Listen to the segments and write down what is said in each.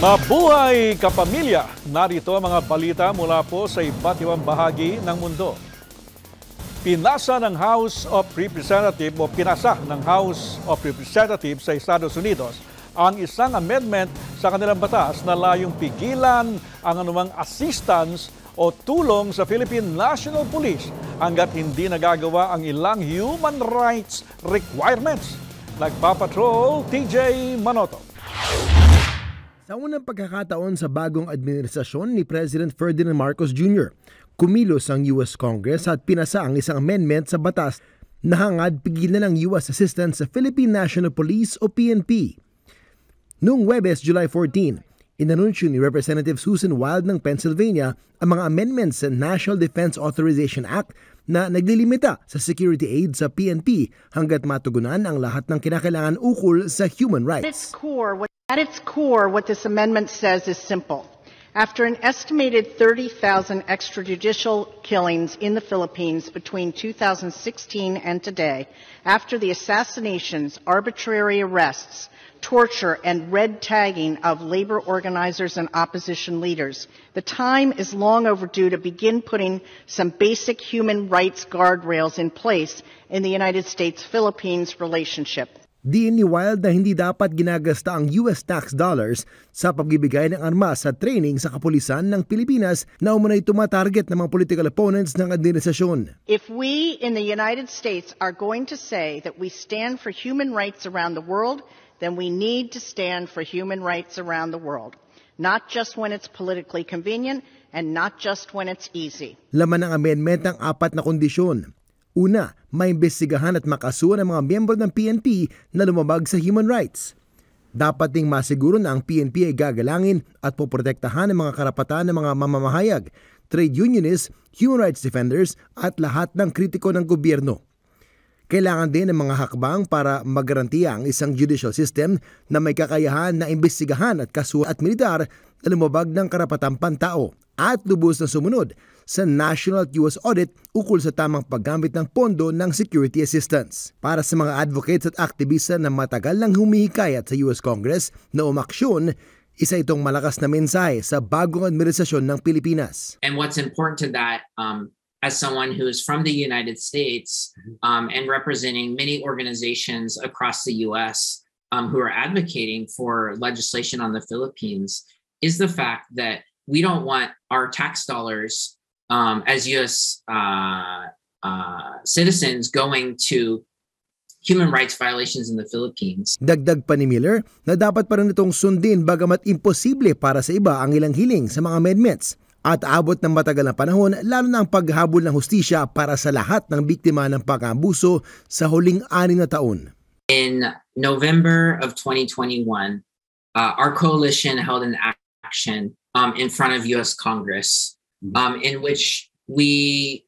Mabuhay kapamilya! Narito ang mga balita mula po sa iba't ibang bahagi ng mundo. Pinasa ng House of Representatives o pinasa ng House of Representatives sa Estados Unidos ang isang amendment sa kanilang batas na layong pigilan ang anumang assistance o tulong sa Philippine National Police hanggat hindi nagagawa ang ilang human rights requirements. Nagpapatrol TJ Manoto. Sa unang pagkakataon sa bagong administrasyon ni President Ferdinand Marcos Jr., kumilos ang US Congress at pinasa ang isang amendment sa batas na hangad pigilan ng US assistance sa Philippine National Police o PNP. Noong Webes, July 14, inanunsyo ni Representative Susan Wild ng Pennsylvania ang mga amendments sa National Defense Authorization Act na naglilimita sa security aid sa PNP hanggat matugunan ang lahat ng kinakailangan ukol sa human rights. At its core, what this amendment says is simple. After an estimated 30,000 extrajudicial killings in the Philippines between 2016 and today, after the assassinations, arbitrary arrests, torture, and red tagging of labor organizers and opposition leaders, the time is long overdue to begin putting some basic human rights guardrails in place in the United States-Philippines relationship. Diin ni Wild na hindi dapat ginagasta ang US tax dollars sa pagbibigay ng armas at training sa kapulisan ng Pilipinas na umunay tumatarget ng mga political opponents ng administrasyon. If we in the United States are going to say that we stand for human rights around the world, then we need to stand for human rights around the world, not just when it's politically convenient and not just when it's easy. Laman ng amendment ang apat na kondisyon. Una, maimbestigahan at makasuhan ang mga miyembro ng PNP na lumabag sa human rights. Dapat ding masiguro na ang PNP ay gagalangin at poprotektahan ang mga karapatan ng mga mamamahayag, trade unionists, human rights defenders at lahat ng kritiko ng gobyerno. Kailangan din ng mga hakbang para magarantiya ang isang judicial system na may kakayahan na imbestigahan at kasuhan at militar na lumabag ng karapatang pantao at lubos na sumunod sa National at US Audit ukol sa tamang paggamit ng pondo ng security assistance. Para sa mga advocates at aktivista na matagal nang humihikayat sa US Congress na umaksyon, isa itong malakas na mensahe sa bagong administrasyon ng Pilipinas. And what's important to that, um, as someone who is from the United States um, and representing many organizations across the US um, who are advocating for legislation on the Philippines, is the fact that we don't want our tax dollars um, as US uh, uh, citizens going to human rights violations in the Philippines. Dagdag pa ni Miller na dapat pa rin itong sundin bagamat imposible para sa iba ang ilang hiling sa mga amendments at abot ng matagal na panahon lalo na ang paghabol ng hustisya para sa lahat ng biktima ng pag-abuso sa huling anim na taon. In November of 2021, uh, our coalition held an action um, in front of US Congress um, in which we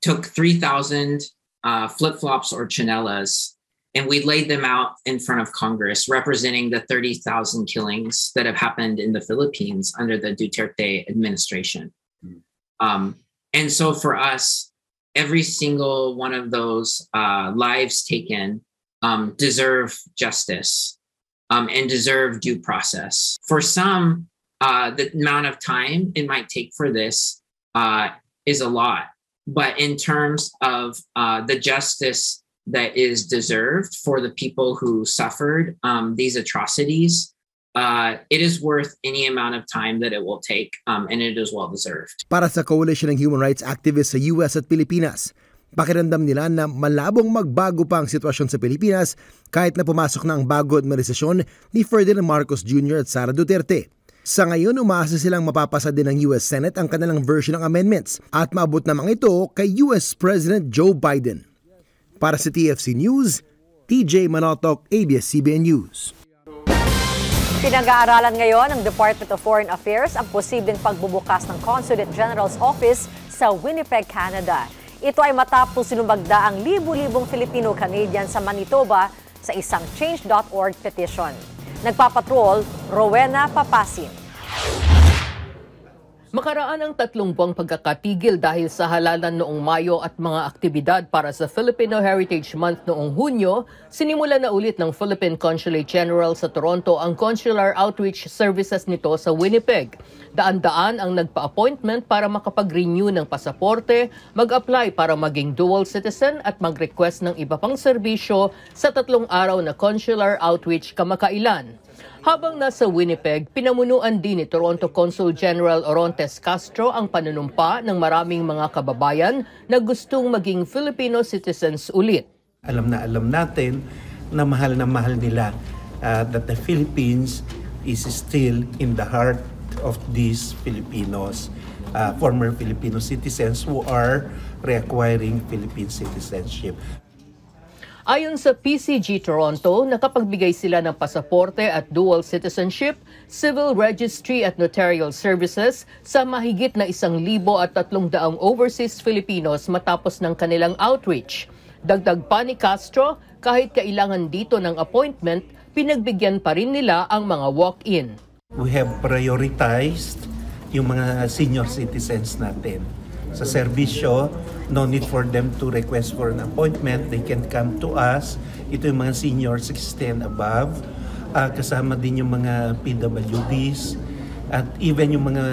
took 3,000 uh, flip flops or chanellas and we laid them out in front of Congress representing the 30,000 killings that have happened in the Philippines under the Duterte administration. Um, and so for us, every single one of those uh, lives taken um, deserve justice um, and deserve due process. For some, uh, the amount of time it might take for this uh, is a lot. But in terms of uh, the justice that is deserved for the people who suffered um, these atrocities, uh, it is worth any amount of time that it will take, um, and it is well deserved. Para sa Coalition ng Human Rights Activists sa US at Pilipinas, pakiramdam nila na malabong magbago pa ang sitwasyon sa Pilipinas kahit na pumasok na ang bago administrasyon ni Ferdinand Marcos Jr. at Sara Duterte. Sa ngayon, umaasa silang mapapasa din ng US Senate ang kanilang version ng amendments at maabot namang ito kay US President Joe Biden. Para sa TFC News, TJ Manotok, ABS-CBN News. Pinag-aaralan ngayon ng Department of Foreign Affairs ang posibleng pagbubukas ng Consulate General's Office sa Winnipeg, Canada. Ito ay matapos sinumagda ang libu-libong Filipino-Canadian sa Manitoba sa isang change.org petition. Nagpapatrol, Rowena Papasin. Makaraan ang tatlong buwang pagkakatigil dahil sa halalan noong Mayo at mga aktibidad para sa Filipino Heritage Month noong Hunyo, sinimula na ulit ng Philippine Consulate General sa Toronto ang consular outreach services nito sa Winnipeg. Daan-daan ang nagpa-appointment para makapag-renew ng pasaporte, mag-apply para maging dual citizen at mag-request ng iba pang serbisyo sa tatlong araw na consular outreach kamakailan. Habang nasa Winnipeg, pinamunuan din ni Toronto Consul General Orontes Castro ang panunumpa ng maraming mga kababayan na gustong maging Filipino citizens ulit. Alam na alam natin na mahal na mahal nila uh, that the Philippines is still in the heart of these Filipinos, uh, former Filipino citizens who are reacquiring Philippine citizenship. Ayon sa PCG Toronto, nakapagbigay sila ng pasaporte at dual citizenship, civil registry at notarial services sa mahigit na isang libo at tatlong daang overseas Filipinos matapos ng kanilang outreach. Dagdag pa ni Castro, kahit kailangan dito ng appointment, pinagbigyan pa rin nila ang mga walk-in. We have prioritized yung mga senior citizens natin sa serbisyo, no need for them to request for an appointment. They can come to us. Ito yung mga senior 60 and above. Uh, kasama din yung mga PWDs at even yung mga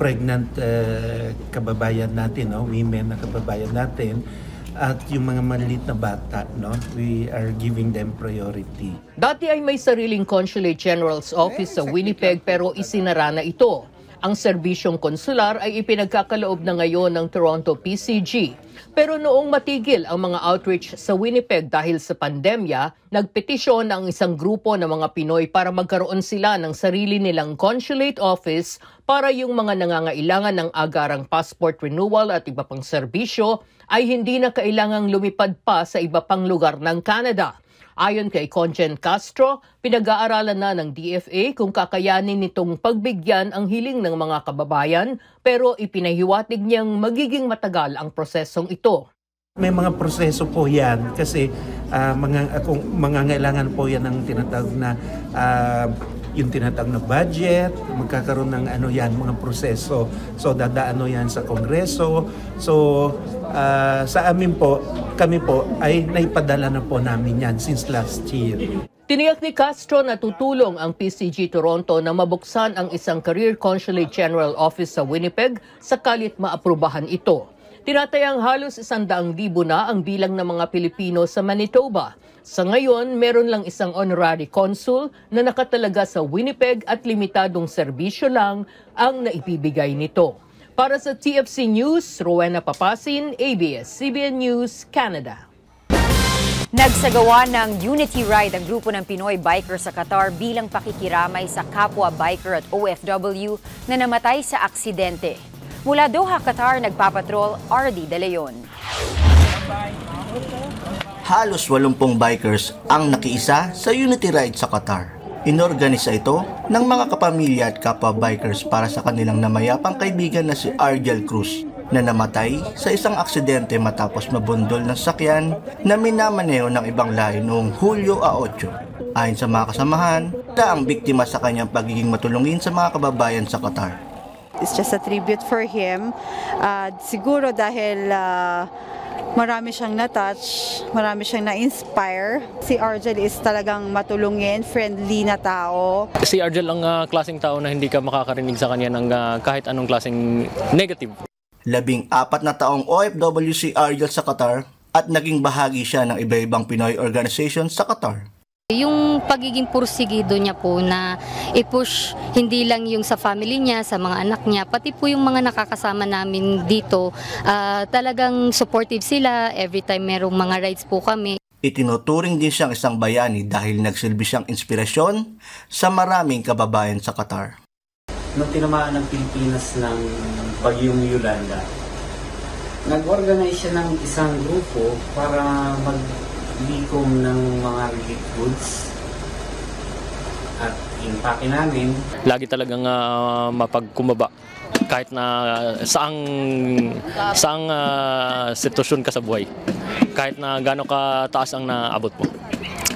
pregnant uh, kababayan natin, no? women na kababayan natin at yung mga maliit na bata, no? we are giving them priority. Dati ay may sariling Consulate General's Office sa Winnipeg pero isinara na ito. Ang serbisyong konsular ay ipinagkakaloob na ngayon ng Toronto PCG. Pero noong matigil ang mga outreach sa Winnipeg dahil sa pandemya, nagpetisyon ang isang grupo ng mga Pinoy para magkaroon sila ng sarili nilang consulate office para yung mga nangangailangan ng agarang passport renewal at iba pang serbisyo ay hindi na kailangang lumipad pa sa iba pang lugar ng Canada. Ayon kay Conjen Castro, pinag-aaralan na ng DFA kung kakayanin nitong pagbigyan ang hiling ng mga kababayan pero ipinahiwatig niyang magiging matagal ang prosesong ito. May mga proseso po yan kasi uh, mga, kung mga ngailangan po yan ng tinatawag na uh, yung tinatawag na budget, magkakaroon ng ano yan, mga proseso. So dadaano yan sa Kongreso. So uh, sa amin po, kami po ay naipadala na po namin yan since last year. Tiniyak ni Castro na tutulong ang PCG Toronto na mabuksan ang isang Career Consulate General Office sa Winnipeg sakalit maaprubahan ito. Tinatayang halos isandaang libo na ang bilang ng mga Pilipino sa Manitoba. Sa ngayon, meron lang isang honorary consul na nakatalaga sa Winnipeg at limitadong serbisyo lang ang naipibigay nito. Para sa TFC News, Rowena Papasin, ABS-CBN News, Canada. Nagsagawa ng Unity Ride ang grupo ng Pinoy biker sa Qatar bilang pakikiramay sa kapwa biker at OFW na namatay sa aksidente. Mula Doha, Qatar, nagpapatrol RD De Leon. Halos 80 bikers ang nakiisa sa Unity Ride sa Qatar. Inorganisa ito ng mga kapamilya at kapwa bikers para sa kanilang namayapang kaibigan na si Argel Cruz na namatay sa isang aksidente matapos mabundol ng sakyan na minamaneo ng ibang lahi noong Hulyo 8. Ayon sa mga kasamahan, ang biktima sa kanyang pagiging matulungin sa mga kababayan sa Qatar. It's just a tribute for him. Uh, siguro dahil uh, marami siyang na-touch, marami siyang na-inspire. Si Argel is talagang matulungin, friendly na tao. Si Argel ang uh, klaseng tao na hindi ka makakarinig sa kanya ng uh, kahit anong klaseng negative. Labing apat na taong OFW si Argel sa Qatar at naging bahagi siya ng iba-ibang Pinoy organization sa Qatar. Yung pagiging pursigido niya po na i-push hindi lang yung sa family niya, sa mga anak niya, pati po yung mga nakakasama namin dito, uh, talagang supportive sila every time merong mga rides po kami. Itinuturing din siyang isang bayani dahil nagsilbi siyang inspirasyon sa maraming kababayan sa Qatar. Nung tinamaan ng Pilipinas ng Bagyong Yolanda, nag-organize siya ng isang grupo para mag likom ng mga relief goods at impake namin. Lagi talagang uh, mapagkumaba kahit na saang saang uh, sitwasyon ka sa buhay. Kahit na gaano ka taas ang naabot mo.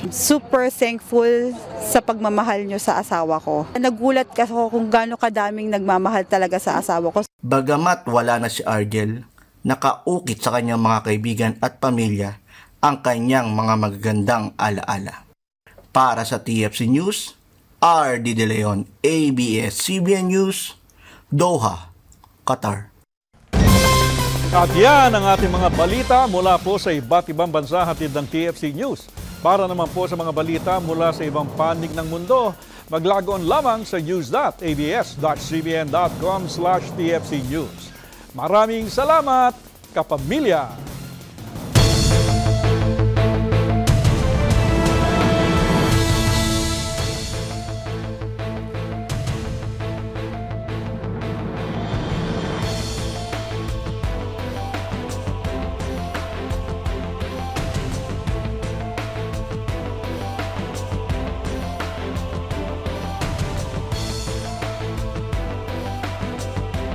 super thankful sa pagmamahal nyo sa asawa ko. Nagulat kasi ako kung gaano kadaming nagmamahal talaga sa asawa ko. Bagamat wala na si Argel, nakaukit sa kanyang mga kaibigan at pamilya ang kanyang mga magagandang alaala. Para sa TFC News, RD De Leon, ABS-CBN News, Doha, Qatar. At yan ang ating mga balita mula po sa iba't ibang bansa hatid ng TFC News. Para naman po sa mga balita mula sa ibang panig ng mundo, maglagon lamang sa news.abs.cbn.com slash tfcnews. Maraming salamat, kapamilya!